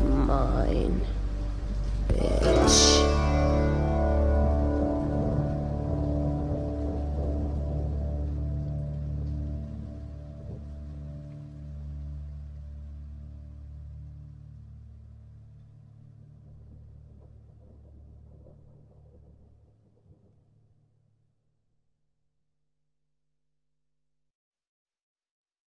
mine, bitch.